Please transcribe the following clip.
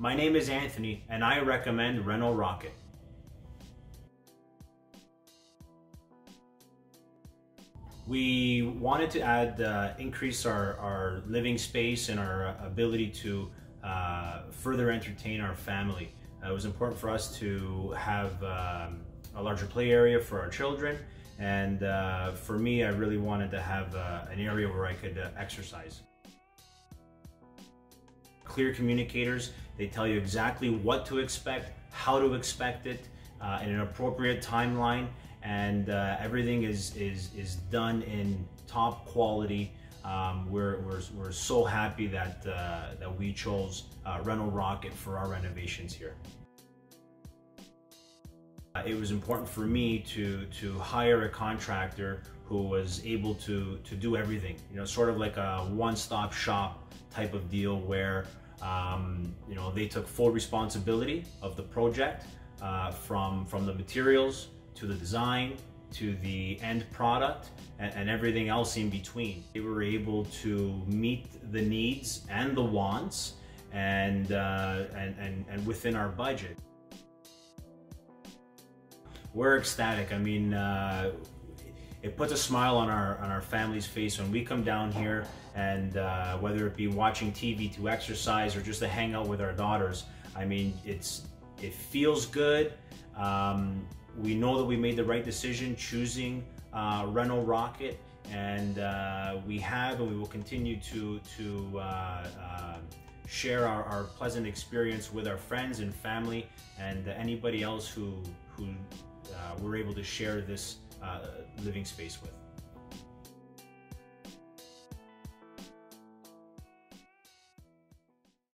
My name is Anthony and I recommend Reno Rocket. We wanted to add, uh, increase our, our living space and our ability to uh, further entertain our family. Uh, it was important for us to have um, a larger play area for our children and uh, for me I really wanted to have uh, an area where I could uh, exercise. Clear communicators, they tell you exactly what to expect, how to expect it uh, in an appropriate timeline and uh, everything is, is, is done in top quality. Um, we're, we're, we're so happy that, uh, that we chose uh, Reno Rocket for our renovations here. It was important for me to, to hire a contractor who was able to, to do everything, you know, sort of like a one-stop shop type of deal where, um, you know, they took full responsibility of the project uh, from, from the materials to the design, to the end product, and, and, everything else in between. They were able to meet the needs and the wants and, uh, and, and, and within our budget. We're ecstatic. I mean, uh, it puts a smile on our on our family's face when we come down here and uh, whether it be watching TV to exercise or just to hang out with our daughters. I mean, it's it feels good. Um, we know that we made the right decision choosing uh, Reno Rocket, and uh, we have and we will continue to to uh, uh, share our, our, pleasant experience with our friends and family and anybody else who who Uh, we're able to share this uh, living space with.